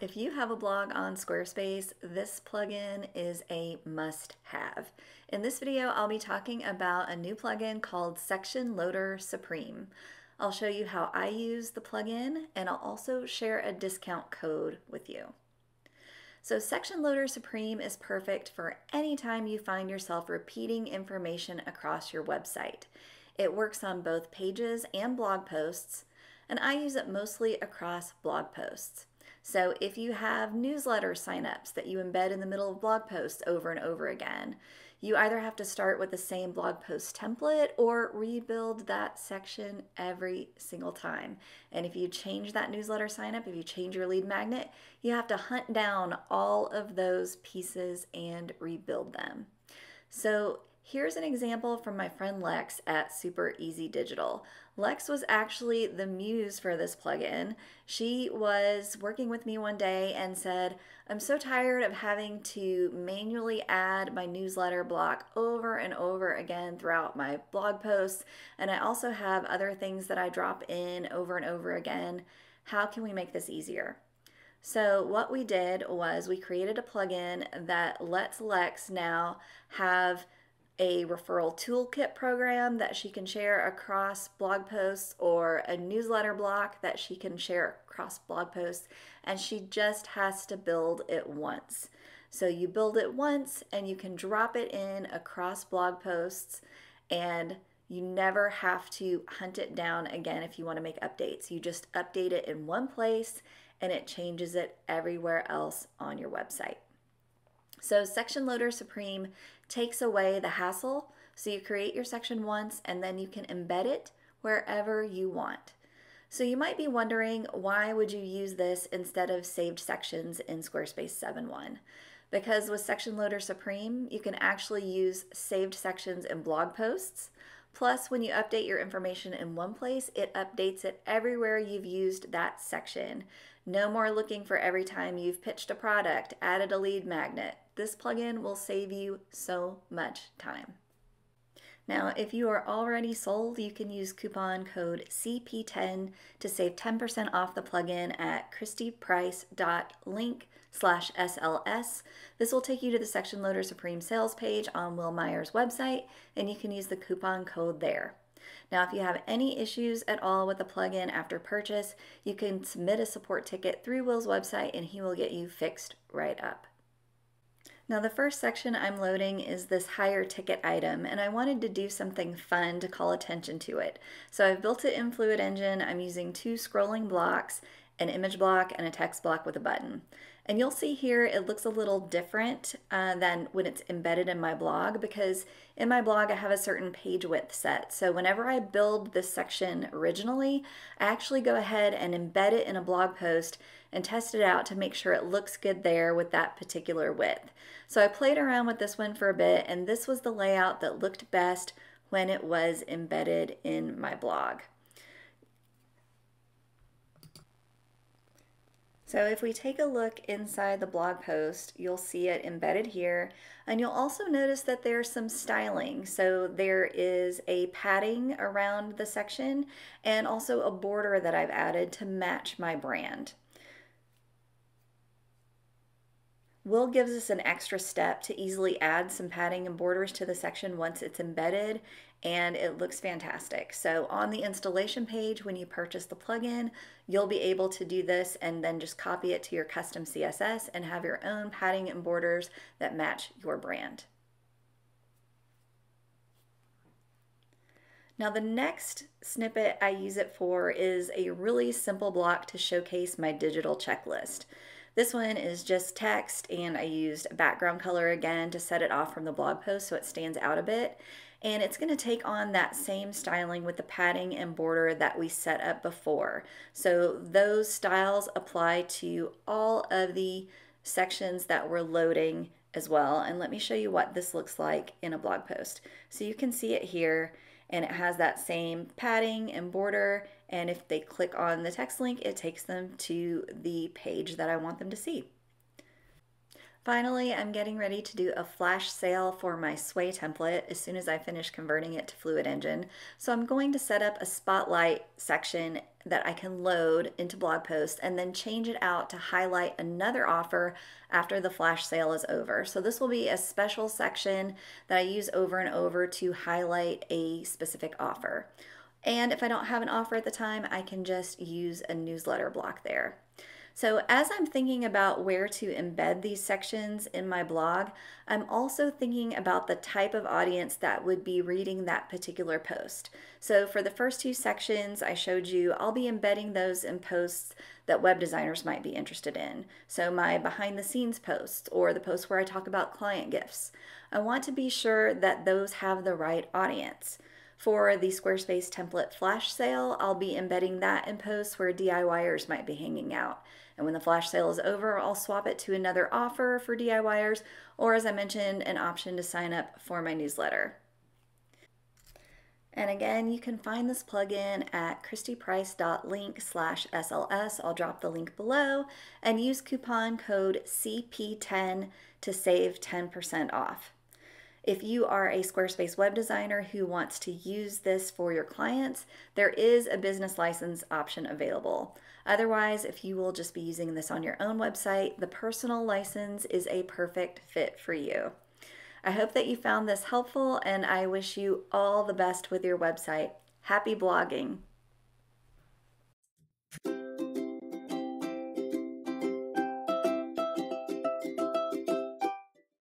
If you have a blog on Squarespace, this plugin is a must-have. In this video, I'll be talking about a new plugin called Section Loader Supreme. I'll show you how I use the plugin, and I'll also share a discount code with you. So Section Loader Supreme is perfect for any time you find yourself repeating information across your website. It works on both pages and blog posts, and I use it mostly across blog posts. So if you have newsletter signups that you embed in the middle of blog posts over and over again, you either have to start with the same blog post template or rebuild that section every single time. And if you change that newsletter signup, if you change your lead magnet, you have to hunt down all of those pieces and rebuild them. So Here's an example from my friend Lex at Super Easy Digital. Lex was actually the muse for this plugin. She was working with me one day and said, I'm so tired of having to manually add my newsletter block over and over again throughout my blog posts. And I also have other things that I drop in over and over again. How can we make this easier? So what we did was we created a plugin that lets Lex now have a referral toolkit program that she can share across blog posts or a newsletter block that she can share across blog posts and she just has to build it once. So you build it once and you can drop it in across blog posts and you never have to hunt it down again if you want to make updates. You just update it in one place and it changes it everywhere else on your website. So Section Loader Supreme takes away the hassle. So you create your section once and then you can embed it wherever you want. So you might be wondering why would you use this instead of saved sections in Squarespace 7.1? Because with Section Loader Supreme, you can actually use saved sections in blog posts. Plus, when you update your information in one place, it updates it everywhere you've used that section. No more looking for every time you've pitched a product, added a lead magnet, this plugin will save you so much time. Now, if you are already sold, you can use coupon code CP10 to save 10% off the plugin at christyprice.link slash SLS. This will take you to the Section Loader Supreme sales page on Will Myers' website, and you can use the coupon code there. Now, if you have any issues at all with the plugin after purchase, you can submit a support ticket through Will's website and he will get you fixed right up. Now the first section I'm loading is this higher ticket item and I wanted to do something fun to call attention to it. So I've built it in Fluid Engine. I'm using two scrolling blocks, an image block and a text block with a button. And you'll see here it looks a little different uh, than when it's embedded in my blog because in my blog I have a certain page width set. So whenever I build this section originally, I actually go ahead and embed it in a blog post and test it out to make sure it looks good there with that particular width. So I played around with this one for a bit and this was the layout that looked best when it was embedded in my blog. So if we take a look inside the blog post, you'll see it embedded here. And you'll also notice that there's some styling. So there is a padding around the section and also a border that I've added to match my brand. Will gives us an extra step to easily add some padding and borders to the section once it's embedded and it looks fantastic. So on the installation page when you purchase the plugin, you'll be able to do this and then just copy it to your custom CSS and have your own padding and borders that match your brand. Now the next snippet I use it for is a really simple block to showcase my digital checklist. This one is just text and I used background color again to set it off from the blog post so it stands out a bit. And it's going to take on that same styling with the padding and border that we set up before. So those styles apply to all of the sections that we're loading as well. And let me show you what this looks like in a blog post. So you can see it here and it has that same padding and border and if they click on the text link it takes them to the page that I want them to see. Finally, I'm getting ready to do a flash sale for my Sway template as soon as I finish converting it to Fluid Engine. So I'm going to set up a spotlight section that I can load into blog post and then change it out to highlight another offer after the flash sale is over. So this will be a special section that I use over and over to highlight a specific offer. And if I don't have an offer at the time, I can just use a newsletter block there. So as I'm thinking about where to embed these sections in my blog, I'm also thinking about the type of audience that would be reading that particular post. So for the first two sections I showed you, I'll be embedding those in posts that web designers might be interested in. So my behind the scenes posts or the posts where I talk about client gifts. I want to be sure that those have the right audience. For the Squarespace template flash sale, I'll be embedding that in posts where DIYers might be hanging out. And when the flash sale is over, I'll swap it to another offer for DIYers, or as I mentioned, an option to sign up for my newsletter. And again, you can find this plugin at christyprice.link slash SLS. I'll drop the link below and use coupon code CP10 to save 10% off. If you are a Squarespace web designer who wants to use this for your clients, there is a business license option available. Otherwise, if you will just be using this on your own website, the personal license is a perfect fit for you. I hope that you found this helpful and I wish you all the best with your website. Happy blogging!